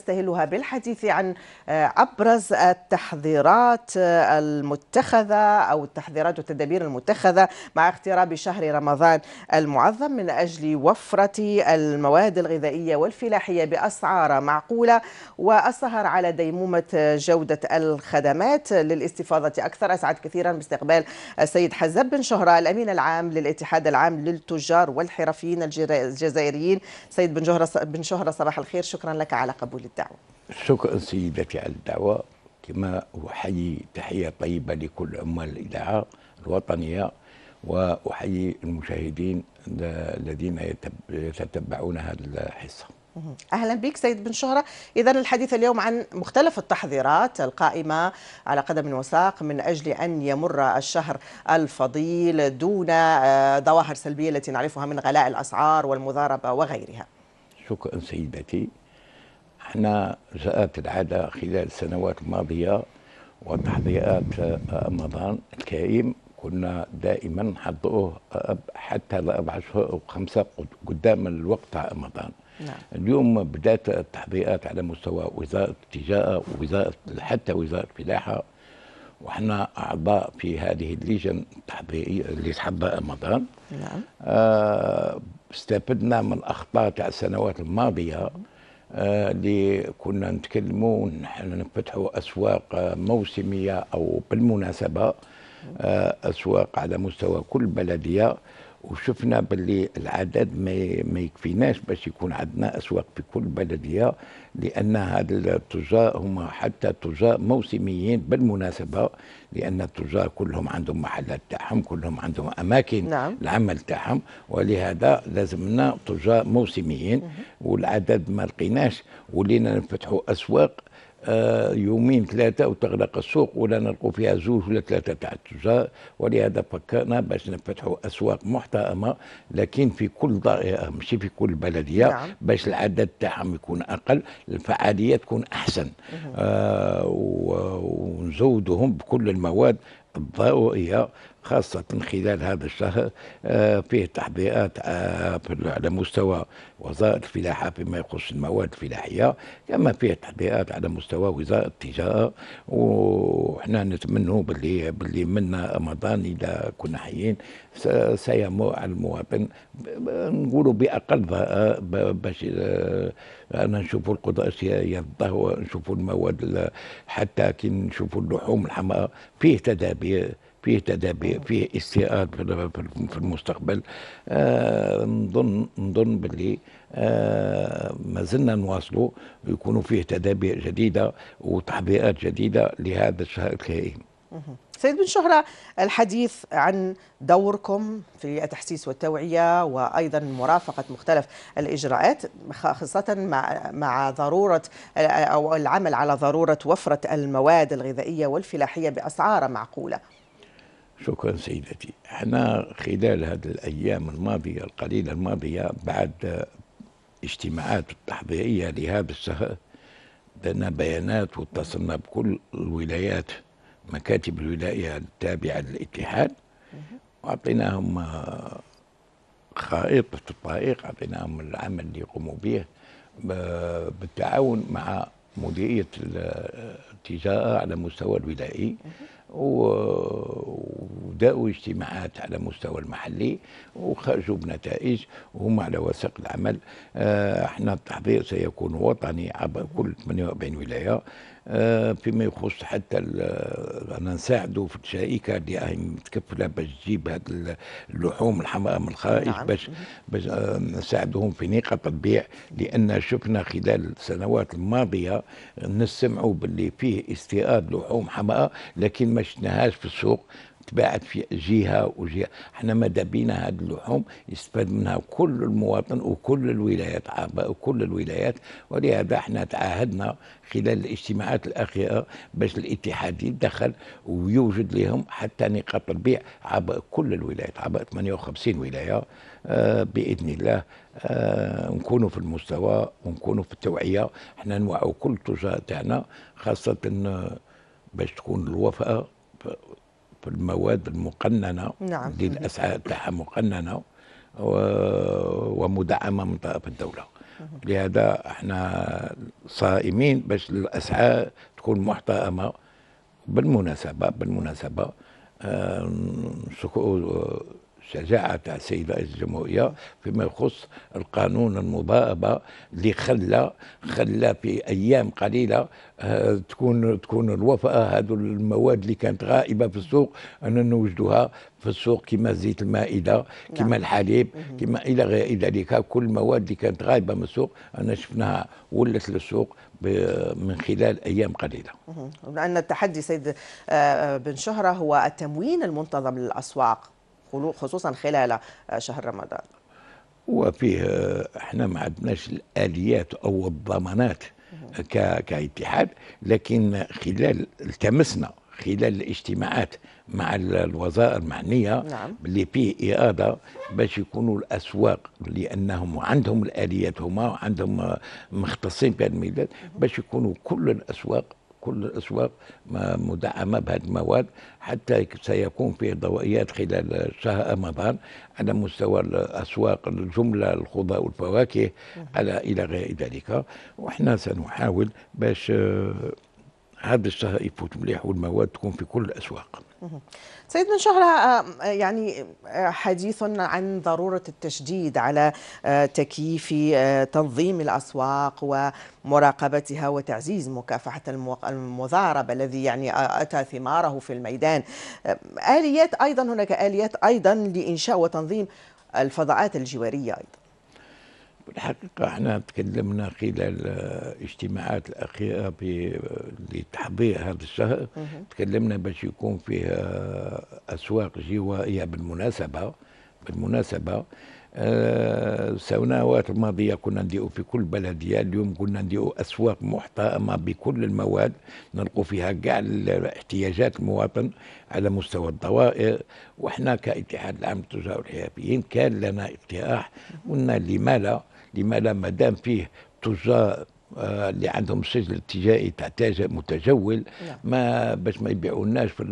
نستهلها بالحديث عن أبرز التحذيرات المتخذة أو التحذيرات والتدابير المتخذة مع اقتراب شهر رمضان المعظم من أجل وفرة المواد الغذائية والفلاحية بأسعار معقولة. والسهر على ديمومة جودة الخدمات للاستفاضة أكثر. أسعد كثيرا باستقبال السيد حزب بن شهرة الأمين العام للاتحاد العام للتجار والحرفيين الجزائريين. سيد بن جهرة بن شهرة صباح الخير. شكرا لك على قبول الدعوة شكرا سيدتي على الدعوة. كما أحيي تحية طيبة لكل عمال الإذاعة الوطنية وأحيي المشاهدين الذين يتتبعون هذه الحصة. أهلا بك سيد بن شهرة. اذا الحديث اليوم عن مختلف التحذيرات القائمة على قدم وساق من أجل أن يمر الشهر الفضيل دون ظواهر سلبية التي نعرفها من غلاء الأسعار والمضاربة وغيرها. شكرا سيدتي. إحنا جاءت العادة خلال السنوات الماضية وتحضيرات رمضان الكريم كنا دائما نحضروه حتى لأربع شهور أو خمسة قدام الوقت تاع رمضان نعم. اليوم بدأت التحضيرات على مستوى وزارة التجارة ووزارة حتى وزارة الفلاحة وإحنا أعضاء في هذه اللجن التحضيرية اللي تحضر رمضان نعم. آه استفدنا من الأخطاء تاع السنوات الماضية اللي كنا نتكلموا نحن نفتحوا أسواق موسمية أو بالمناسبة آه أسواق على مستوى كل بلدية. وشفنا باللي العدد ما ما يكفيناش باش يكون عندنا أسواق في كل بلدية لأن هاد التجار هما حتى تجار موسميين بالمناسبة لأن التجار كلهم عندهم محلات تاعهم كلهم عندهم أماكن نعم. العمل تاعهم ولهذا لازمنا تجار موسميين والعدد ما لقيناش ولينا نفتحوا أسواق يومين ثلاثة وتغلق السوق ولا نلقوا فيها زوج ولا ثلاثة تاع التجار ولهذا فكرنا باش نفتحوا أسواق محترمة لكن في كل ضائرة ماشي في كل بلدية نعم. باش العدد تاعهم يكون أقل الفعالية تكون أحسن. آه ونزودهم بكل المواد الضرورية. خاصة خلال هذا الشهر فيه تحضيرات على مستوى وزارة الفلاحة فيما يخص المواد الفلاحية. كما فيه تحضيرات على مستوى وزارة التجارة. وحنا نتمنوا باللي باللي من رمضان إذا كنا حيين سيمر على المواطن. نقولوا بأقل باش أنا نشوفوا القدرات يرضى نشوفوا المواد حتى كي نشوفوا اللحوم الحمراء فيه تدابير فيه تدابير فيه استيعاب في المستقبل. آه نظن نظن باللي آه ما زلنا نواصلوا ويكونوا فيه تدابير جديدة وتحضيرات جديدة لهذا الشهر الكريم. سيد بن شهرة الحديث عن دوركم في التحسيس والتوعية وأيضا مرافقة مختلف الإجراءات خاصة مع مع ضرورة أو العمل على ضرورة وفرة المواد الغذائية والفلاحية بأسعار معقولة. شكرا سيدتي. إحنا خلال هذه الأيام الماضية القليلة الماضية بعد اجتماعات تحضيرية لهذا الشهر دنا بيانات واتصلنا بكل الولايات مكاتب الولاية التابعة للاتحاد. واعطيناهم خريطه الطريق أعطيناهم العمل اللي يقوموا به بالتعاون مع مديرية التجاره على مستوى الولائي وداوا اجتماعات على مستوى المحلي وخرجوا بنتائج وهم على وسق العمل. إحنا التحضير سيكون وطني عبر كل 48 ولاية. فيما يخص حتى أنا نساعدوا في الشركة اللي راهي متكفلة باش تجيب هذه اللحوم الحمراء من الخارج نعم. باش باش نساعدهم في نقاط البيع. لأن شفنا خلال السنوات الماضية نسمعوا باللي فيه استيراد لحوم حمراء لكن ما شفناهاش في السوق. تباعت في جهة وجهة. إحنا ماذا بينا هذه اللحوم؟ يستفاد منها كل المواطن وكل الولايات وكل الولايات. ولهذا إحنا تعاهدنا خلال الاجتماعات الأخيرة باش الاتحاد يتدخل ويوجد لهم حتى نقاط البيع عبر كل الولايات عبر 58 ولاية. آه بإذن الله آه نكونوا في المستوى ونكونوا في التوعية. إحنا نوعوا كل التجار تاعنا خاصة باش تكون الوفاه المواد المقننة نعم. دي الاسعار تاعها مقننه ومدعمة من طرف الدولة. لهذا إحنا صائمين باش الأسعار تكون محترمة. بالمناسبه بالمناسبة آه، شجاعة السيد رئيس الجمهورية فيما يخص القانون المضاربة اللي خلى خلى في أيام قليلة آه، تكون تكون الوفاء. هذو المواد اللي كانت غائبة في السوق أن نوجدها في السوق كما زيت المائدة كما نعم. الحليب كما إلى غير ذلك. كل المواد اللي كانت غائبة من السوق أنا شفناها ولت للسوق من خلال أيام قليلة. لأن التحدي سيد آه، آه، بن شهرة هو التموين المنتظم للأسواق. خصوصا خلال شهر رمضان. وفيه إحنا ما عندناش الآليات أو الضمانات كاتحاد لكن خلال التمسنا خلال الاجتماعات مع الوزارة المعنية نعم. اللي فيه إرادة باش يكونوا الأسواق لأنهم عندهم الآليات هما عندهم مختصين في هذا الميدان باش يكونوا كل الأسواق كل الأسواق مدعمة بهذه المواد حتى سيكون فيه ضوئيات خلال شهر رمضان على مستوى الأسواق الجملة الخضار والفواكه على إلى غير ذلك. وإحنا سنحاول باش هذا الشهر يفوت مليح والمواد تكون في كل الأسواق. سيد بن شهرة آه، يعني آه، حديث عن ضرورة التشديد على آه، تكييف تنظيم الأسواق ومراقبتها وتعزيز مكافحة المضاربة الذي يعني أتى ثماره في الميدان. آليات أيضا هناك آليات أيضا لإنشاء وتنظيم الفضاءات الجوارية أيضا. بالحقيقة إحنا تكلمنا خلال الاجتماعات الأخيرة لتحضير هذا الشهر. تكلمنا باش يكون فيه أسواق جوائية بالمناسبة بالمناسبة. السنوات الماضية كنا نديروا في كل بلدية اليوم كنا نديروا أسواق محترمة بكل المواد نلقوا فيها كاع احتياجات المواطن على مستوى الضوائر وإحنا كاتحاد العام للتجار والحرفيين كان لنا اقتراح قلنا لما لا لما لا ما دام فيه تجار آه، اللي عندهم السجل التجاري تاع تاجر متجول نعم. ما باش ما يبيعولناش في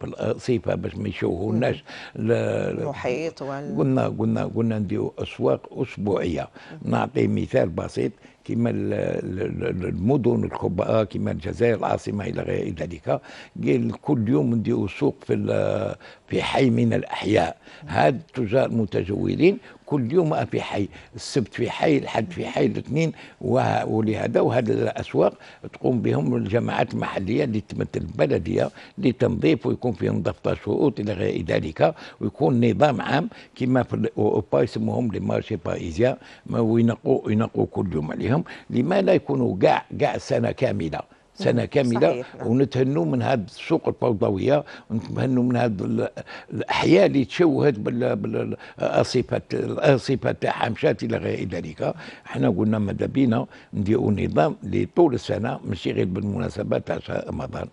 في الصيفه باش ما يشوهولناش المحيط قلنا قلنا قلنا نديروا أسواق أسبوعية. نعطي مثال بسيط. كما المدن الكبرى كما الجزائر العاصمة إلى غير ذلك. قال كل يوم نديروا سوق في في حي من الأحياء. هاد التجار المتجولين كل يوم في حي. السبت في حي الحد في حي الاثنين ولهذا وهذه الأسواق تقوم بهم الجماعات المحلية اللي تمثل البلدية لتنظيف ويكون فيهم ضبط شروط إلى غير ذلك. ويكون نظام عام كما في اوروبا يسموهم لي مارشي باريزيا وينقوا ينقوا كل يوم عليهم لما لا يكونوا كاع كاع سنة كاملة سنة كاملة صحيح. نعم. ونتهنوا من هذه السوق الفوضوية ونتهنوا من هذه الأحياء اللي تشوهت بالصفات الصفات تاعها مشات إلى غير ذلك إحنا قلنا ماذا بينا نديروا نظام لطول السنة ماشي غير بالمناسبات تاع رمضان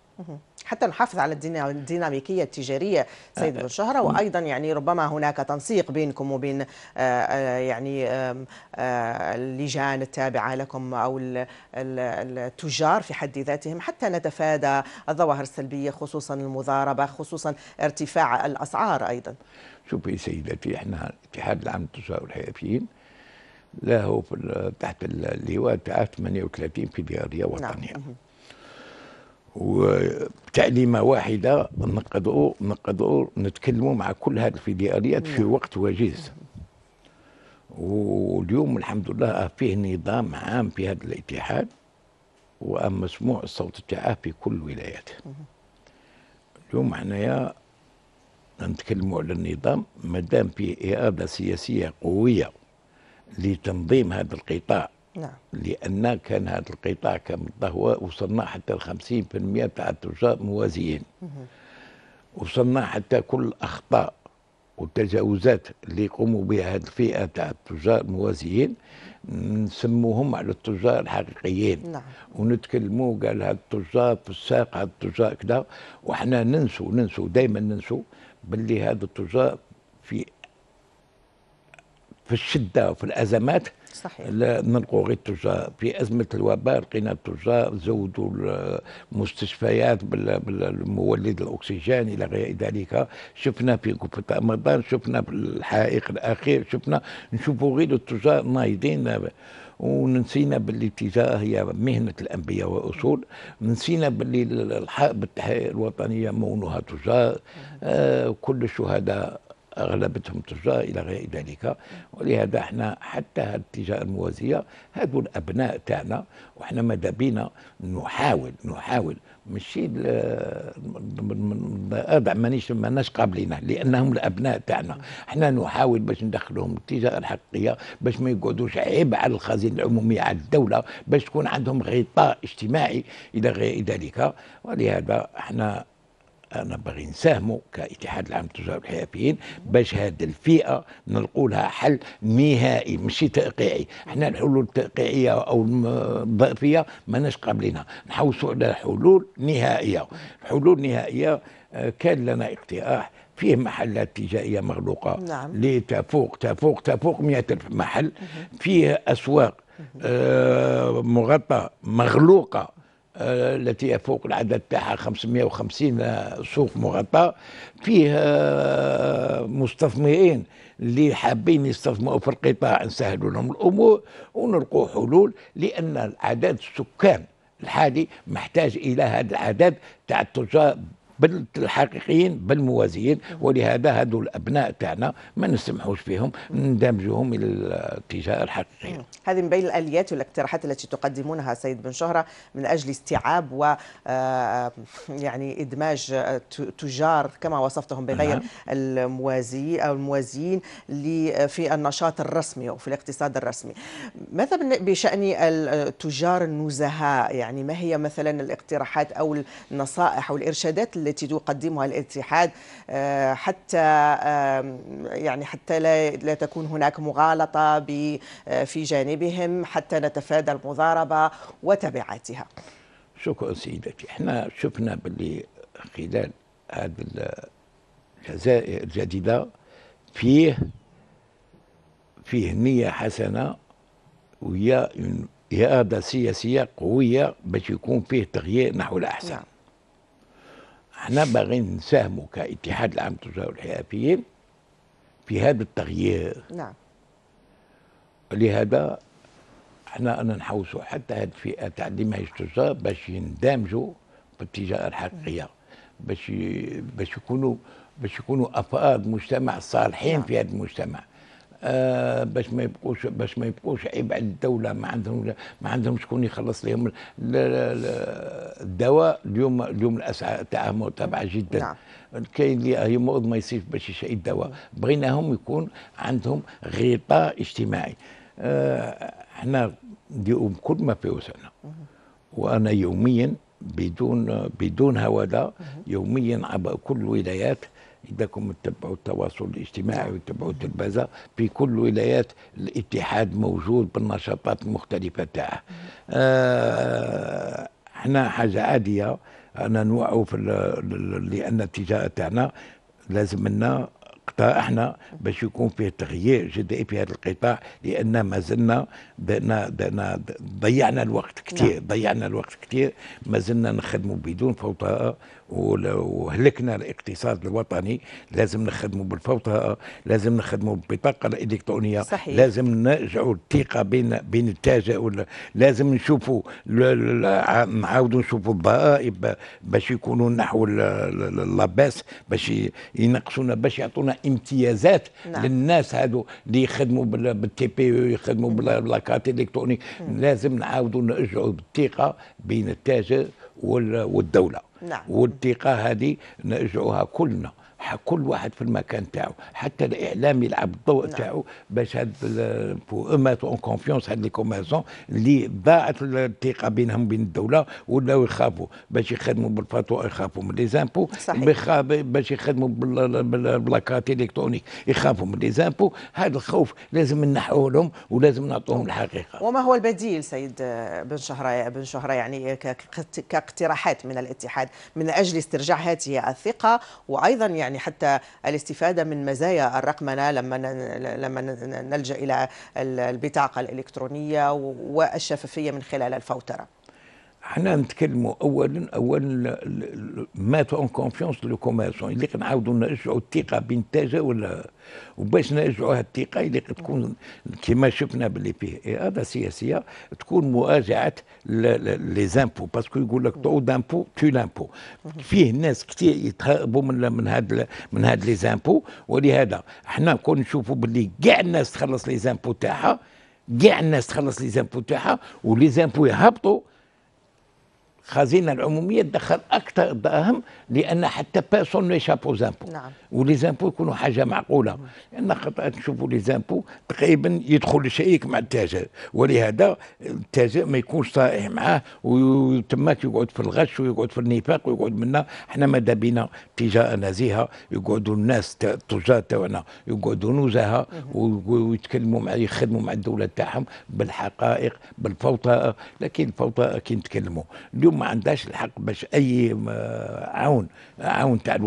حتى نحافظ على الديناميكية التجارية سيد بن شهره وأيضا يعني ربما هناك تنسيق بينكم وبين آه، يعني اللجان التابعة لكم أو التجار في حد ذاتهم حتى نتفادى الظواهر السلبية خصوصا المضاربة خصوصا ارتفاع الأسعار أيضا. شوفي سيدتي إحنا الاتحاد العام للتجار والحرفيين له تحت اللواء تاع 38 فيدراليه وطنية. نعم. وتعليمة واحدة نقدروا نقدروا نتكلموا مع كل هذه الفيدياليات في نعم. وقت وجيز واليوم الحمد لله فيه نظام عام في هذا الاتحاد ومسموع الصوت تاعه في كل الولايات اليوم حنايا نتكلموا على النظام ما دام فيه إرادة سياسية قوية لتنظيم هذا القطاع نعم. لأن كان هذا القطاع كان هو وصلنا حتى ال 50% تاع التجار موازيين. وصلنا حتى كل الأخطاء والتجاوزات اللي يقوموا بها هذه الفئة تاع التجار الموازيين نسموهم على التجار الحقيقيين. نعم. ونتكلموا قال هاد التجار في الساق هاد التجار كذا. وحنا ننسوا ننسوا دائما ننسوا باللي هاد التجار في في الشدة وفي الأزمات صحيح. نلقوا غير التجار. في أزمة الوباء لقينا التجار زودوا المستشفيات بالمولد الأكسجين إلى غير ذلك. شفنا في كفة رمضان شفنا في الحائق الأخير شفنا نشوفوا غير التجار نايضين. ونسينا باللي التجاره هي مهنة الأنبياء واصول نسينا باللي الحرب الوطنيه مونها تجار. آه كل الشهداء أغلبتهم تجار إلى غير ذلك. ولهذا إحنا حتى هذه التجاره الموازية هذو الأبناء تاعنا وإحنا ماذا بينا؟ نحاول نحاول. ماشي أربع مانيش ماناش قابلينه لأنهم الأبناء تاعنا. إحنا نحاول باش ندخلهم التجاره الحقيقية باش ما يقعدوش عيب على الخزينة العمومية على الدولة باش تكون عندهم غطاء اجتماعي إلى غير ذلك. ولهذا إحنا أنا باغي نساهموا كإتحاد العام للتجار الحرفيين باش هذه الفئة نلقوا لها حل نهائي ماشي تقيعي. إحنا الحلول التقيعية أو الضعفية ماناش قابلينها. نحوسوا على حلول نهائية. حلول نهائيه آه، كان لنا اقتراح فيه محلات تجارية مغلوقة. نعم. لتفوق تفوق تفوق 100 ألف محل. فيه أسواق آه مغطى مغلوقة. آه، التي يفوق العدد تاعها 550 سوق مغطى فيه آه، مستثمرين اللي حابين يستثمروا في القطاع نسهلوا لهم الأمور ونلقوا حلول لأن العدد السكان الحالي محتاج إلى هذا العدد تاع التجار بالحقيقيين بالموازيين ولهذا هذو الأبناء تاعنا ما نسمحوش فيهم ندمجوهم إلى الاتجاه الحقيقي. هذه من بين الآليات والاقتراحات التي تقدمونها سيد بن شهرة من أجل استيعاب و آه، يعني إدماج تجار كما وصفتهم بغير نعم. الموازي أو الموازيين في النشاط الرسمي أو في الاقتصاد الرسمي. ماذا بشأن التجار النزهاء؟ يعني ما هي مثلا الاقتراحات أو النصائح أو الإرشادات التي تقدمها الاتحاد آه، حتى يعني حتى لا لا تكون هناك مغالطة آه، في جانبهم حتى نتفادى المضاربة وتبعاتها. شكرا سيدتي، إحنا شفنا باللي خلال هذه الجزائر الجديدة فيه فيه نية حسنة وهي إرادة سياسية قوية باش يكون فيه تغيير نحو الأحسن نعم. إحنا باغيين نساهموا كاتحاد العام للتجار الحرفيين في هذا التغيير. نعم. لهذا إحنا أنا نحوسوا حتى هذه الفئة تاع اللي ماهيش تجار باش يندمجوا في التجاره الحقيقية باش باش يكونوا باش يكونوا أفراد مجتمع صالحين نعم. في هذا المجتمع. آه باش ما يبقوش باش ما يبقوش عيب على الدولة ما عندهم ما عندهم شكون يخلص لهم الدواء. اليوم اليوم الأسعار تاعها مرتفعه جدا. نعم. كاين اللي يمرض ما يصيرش باش يشري الدواء. بغيناهم يكون عندهم غطاء اجتماعي. آه إحنا نديروا كل ما في وسعنا. وأنا يوميا بدون بدون هوادة يوميا عبر كل الولايات كنتم تتبعوا التواصل الاجتماعي وتتبعوا التلفزه في كل ولايات الاتحاد موجود بالنشاطات المختلفة تاعه. آه إحنا حاجة عادية أنا نوعوا في لأن التجاره تاعنا لازم لنا إحنا باش يكون فيه تغيير جذري في هذا القطاع لأن ما زلنا ضيعنا الوقت كثير نعم. ضيعنا الوقت كثير ما زلنا نخدموا بدون فوضى وهلكنا الاقتصاد الوطني لازم نخدموا بالفوضى لازم نخدموا بالبطاقه الالكترونيه صحيح. لازم نرجعوا الثقة بين بين التاجر لازم نشوفوا نعاودوا نشوفوا الضرائب باش يكونوا نحو اللاباس باش ينقصونا باش يعطونا امتيازات نعم. للناس هذو اللي يخدموا بال TPE يخدموا ب la carte الالكتروني لازم نعاودوا نرجعوا بالثقه بين التاجر والدولة نعم. والثقة هذه نرجعوها كلنا كل واحد في المكان تاعو. حتى الإعلام يلعب الدور نعم. تاعو باش هاد pour en confiance هاد les commerçants اللي ضاعت الثقة بينهم وبين الدولة ولاو يخافوا باش يخدموا بالفاتورة يخافوا من les impôts. باش يخدموا باللاكارت إلكترونيك. يخافوا من لي زامبو. هذا الخوف لازم نحوه لهم ولازم نعطوهم الحقيقة. وما هو البديل سيد بن شهره بن شهره يعني كاقتراحات من الاتحاد من أجل استرجاع هذه الثقة وأيضا يعني يعني حتى الاستفادة من مزايا الرقمنة لما لما نلجأ إلى البطاقة الإلكترونية والشفافية من خلال الفوترة. حنا نتكلموا اولا اولا mettre en confiance le commerçant اللي نعاودوا نرجعوا الثقة بين التاجر ولا وباش نرجعوا الثقة اللي تكون كما شفنا باللي فيه إرادة سياسية تكون مراجعة les impôts parce que يقول لك trop d'impôt tue l'impôt فيه ناس كثير يتهربوا من من هاد من هاد les impôts ولهذا إحنا كون نشوفوا باللي كاع الناس تخلص les impôts تاعها كاع الناس تخلص les impôts تاعها و les impôts يهبطوا الخزينه العمومية تدخل أكثر دراهم لأن حتى personne n'échappe aux impôts. نعم. و les impôts يكونوا حاجة معقولة. لأن خاطر نشوفوا les impôts تقريبا يدخل الشريك مع التاجر. ولهذا التاجر ما يكونش صريح معاه وتماك يقعد في الغش ويقعد في النفاق ويقعد منا. إحنا ماذا بينا؟ تجارة نزيهة يقعدوا الناس التجار تاعنا يقعدوا نزهة ويتكلموا مع يخدموا مع الدولة تاعهم بالحقائق بالفوضى لكن الفوضى كي نتكلموا. اليوم ما عندهاش الحق باش أي عون عون تاع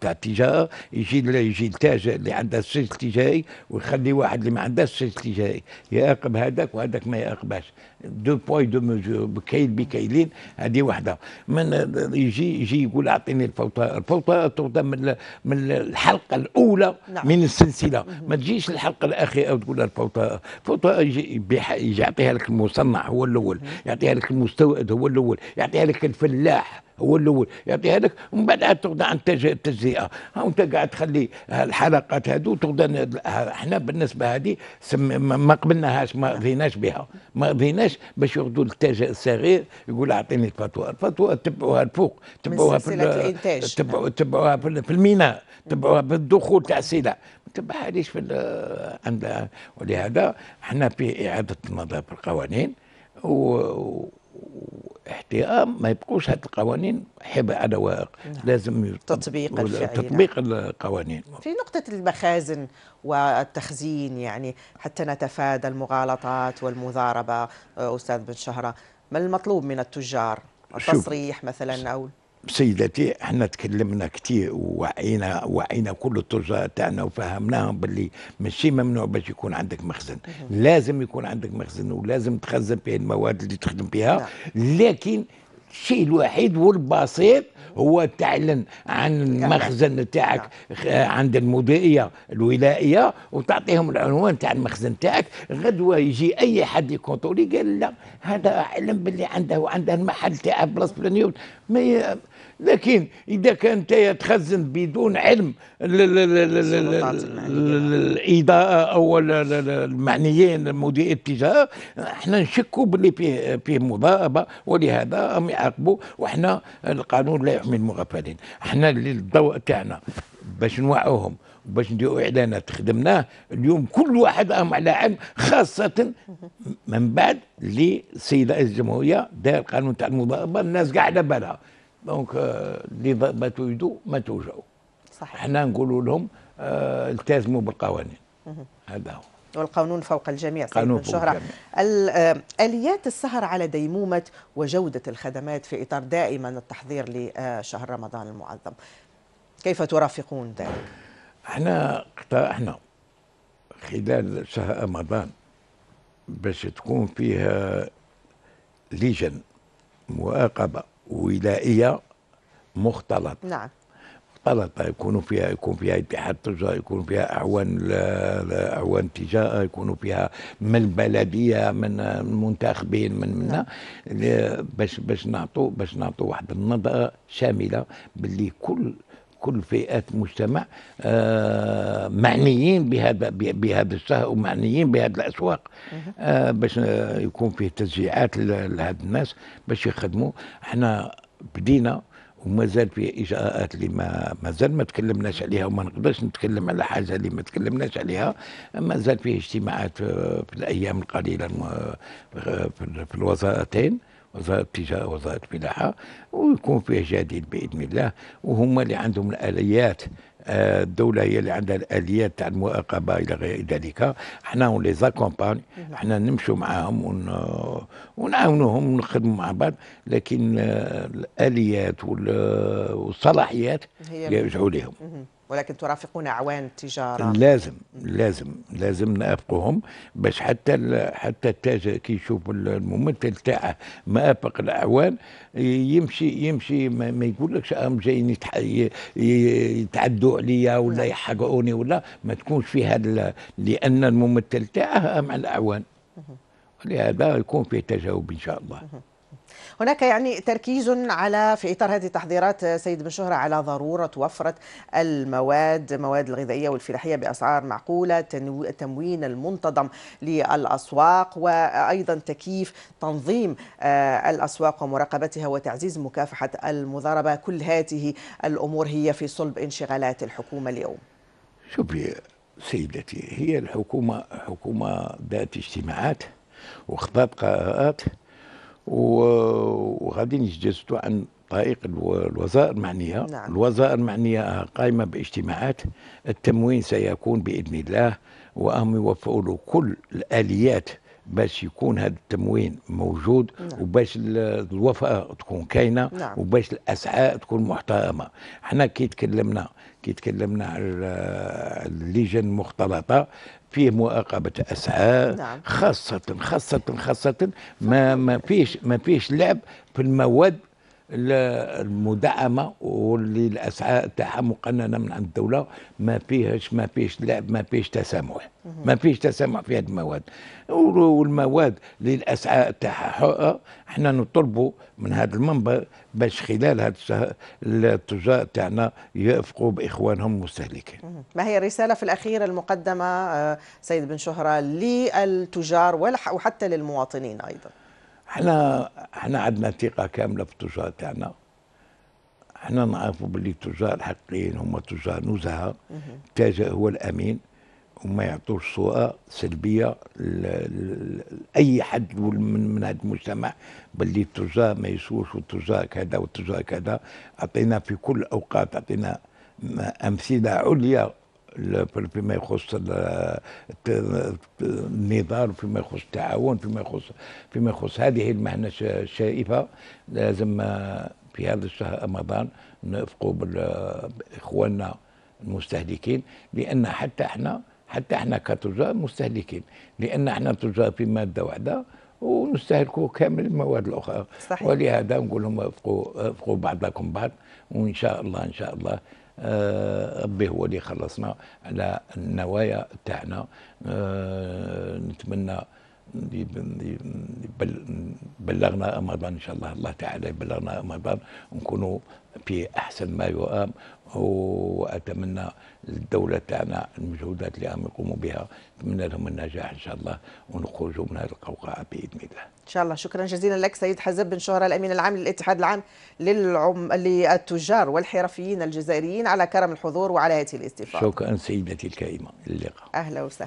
تاع التجارة يجي يجي التاجر اللي عنده السجل التجاري ويخلي واحد اللي ما عندهاش السجل التجاري يراقب هذاك وهذاك ما يراقبهاش. deux poids deux mesures بكيل بكيلين هذه واحدة من يجي يجي يقول اعطيني الفوطه الفوطه تاخذ من من الحلقة الاولى نعم. من السلسله ما تجيش الحلقة الاخيره وتقول الفوطه الفوطه يجي, يجي يعطيها لك المصنع هو الأول يعطيها لك المستورد هو الأول يعطيها لك الفلاح هو الأول. يعطيها لك ومن بعد عاد تغدى عن التجزئه ها انت قاعد تخلي الحلقات هذو تغدى إحنا بالنسبة هذه ما قبلناهاش ما رضيناش بها. ما رضيناش باش ياخذوا التاجر الصغير يقول أعطيني الفاتوره الفاتوره تبعوها الفوق تبعوها في الإنتاج. تبعوها في الميناء تبعوها في الدخول تاع السلع ما تبعهاش في عند ولهذا إحنا في إعادة النظر في القوانين و احترام ما يبقوش هذه القوانين حبة على ورق نعم. لازم تطبيق الفعلي تطبيق نعم. القوانين في نقطة المخازن والتخزين يعني حتى نتفادى المغالطات والمضاربة أستاذ بن شهرة ما المطلوب من التجار التصريح مثلا أو سيدتي إحنا تكلمنا كثير ووعينا وعينا كل التجار تاعنا وفهمناهم باللي ماشي ممنوع باش يكون عندك مخزن. لازم يكون عندك مخزن ولازم تخزن فيه المواد اللي تخدم فيها. نعم. لكن الشيء الوحيد والبسيط هو تعلن عن المخزن تاعك عند المديرية الولائية وتعطيهم العنوان تاع المخزن تاعك. غدوة يجي أي حد يكونترولي قال لا هذا علم باللي عنده عنده المحل تاعه بلاص فلانيه ما لكن إذا كان تخزن بدون علم الاداره أو المعنيين مدير التجاره إحنا نشكوا باللي فيه فيه مضاربه ولهذا هم يعاقبوا وإحنا القانون لا يحمي المغفلين. إحنا الضوء تاعنا باش نوعوهم باش نديروا إعلانات خدمناه اليوم كل واحد راهم على علم خاصة من بعد اللي السيد رئيس الجمهورية دار القانون تاع المضاربه الناس قاعدة بالها دونك اللي ما تريدوا ما توجعوا. صحيح. إحنا نقولوا لهم آه التزموا بالقوانين. هذا هو. والقانون فوق الجميع قانون فوق شهرة. الجميع. آليات السهر على ديمومة وجودة الخدمات في إطار دائما التحضير لشهر رمضان المعظم. كيف ترافقون ذلك؟ إحنا اقترحنا خلال شهر رمضان باش تكون فيها لجن مراقبة ولائيه مختلط. نعم. مختلطة. يكونوا فيها يكون فيها إتحاد تجار يكون فيها أعوان أعوان تجارة يكونوا فيها من البلديه من المنتخبين من منا باش باش نعطوا باش نعطوا واحد النظرة شاملة باللي كل كل فئات المجتمع آه معنيين بهذا بهذا الشهر ومعنيين بهذه الأسواق آه باش يكون فيه تشجيعات لهذا الناس باش يخدموا. إحنا بدينا وما زال في إجراءات اللي ما ما زال ما تكلمناش عليها وما نقدرش نتكلم على حاجة اللي ما تكلمناش عليها. ما زال فيه اجتماعات في الأيام القليلة في الوزارتين وزارة التجارة وزارة الفلاحة ويكون فيه جديد بإذن الله. وهم اللي عندهم الآليات آه، الدولة هي اللي عندها الآليات تاع المراقبه إلى غير ذلك. إحنا ولي زاكومباني إحنا نمشوا معاهم ون... ونعاونوهم نخدموا مع بعض. لكن آه، الآليات وال- والصلاحيات يرجعوا لهم. ولكن ترافقون أعوان التجاره لازم لازم لازم نأفقهم. باش حتى حتى التاجر كي يشوف ال- الممثل تاعه مافق الأعوان يمشي يمشي ما, ما يقولكش راهم جايين يتعدوا عليا ولا نعم. يحقروني ولا ما تكونش فيها لأن الممثل تاعه مع الأعوان. ولهذا يكون فيه تجاوب إن شاء الله. هناك يعني تركيز على في إطار هذه التحضيرات سيد بن شهرة على ضرورة وفرة المواد المواد الغذائية والفلاحية بأسعار معقولة تنو- التموين المنتظم للأسواق وأيضا تكييف تنظيم آه، الأسواق ومراقبتها وتعزيز مكافحة المضاربة. كل هذه الأمور هي في صلب انشغالات الحكومة اليوم. شوفي سيدتي. هي الحكومة حكومة ذات اجتماعات وخطات قراءات و- وغادي يتجسدوا عن طريق الو- الوزائر المعنية نعم. الوزائر المعنية قائمة باجتماعات التموين سيكون بإذن الله وهم يوفروا له كل الآليات باش يكون هذا التموين موجود نعم. وباش ال- الوفاء تكون كاينة نعم. وباش الأسعار تكون محترمة إحنا كي تكلمنا كي تكلمنا على اللجان المختلطة فيه مراقبه أسعار نعم. خاصة خاصة خاصة ما ما فيش ما فيش لعب في المواد ال- المدعمة واللي الأسعار تاعها مقننة من عند الدولة ما فيهش ما فيش لعب ما فيش تسامح. ما فيش تسامح في هذه المواد. وال- والمواد اللي الأسعار تاعها حقه إحنا نطلبوا من هذا المنبر باش خلال هذا الشهر التجار تاعنا يرفقوا بإخوانهم المستهلكين. ما هي الرسالة في الأخير المقدمة آه، سيد بن شهرة للتجار وحتى للمواطنين أيضا؟ إحنا إحنا عندنا ثقة كاملة في التجار تاعنا. إحنا نعرفوا باللي التجار الحقيقيين هم تجار نزهة. التاجر هو الأمين. وما يعطوش صوره سلبية لاي حد من من هذا المجتمع باللي التجار ما يسوش والتجار كذا والتجار كذا. أعطينا في كل الاوقات أعطينا أمثلة عليا فيما يخص ال- الت- النضال فيما يخص التعاون فيما يخص فيما يخص هذه المهنة الش- الشائفه لازم في هذا الشهر رمضان نرفقوا بال- بإخواننا المستهلكين لأن حتى إحنا حتى إحنا كتجار مستهلكين لأن إحنا تجار في مادة واحدة ونستهلكوا كامل المواد الأخرى صحيح. ولهذا نقول لهم ارفقوا ارفقوا بعضكم بعض وإن شاء الله إن شاء الله ربي هو اللي خلصنا على النوايا تاعنا. آه، نتمنى بلغنا رمضان إن شاء الله. الله تعالى يبلغنا رمضان ونكونوا في أحسن ما يرام وأتمنى الدولة تاعنا المجهودات اللي عم يقوموا بها نتمنى لهم النجاح إن شاء الله ونخرجوا من هذه القوقعة بإذن الله. إن شاء الله. شكرا جزيلا لك سيد حزب بن شهرة الأمين العام للاتحاد العام للعم... للتجار والحرفيين الجزائريين على كرم الحضور وعلى هذه الاستضافة. شكرا سيدتي الكريمة. اللقاء. أهلا وسهلا.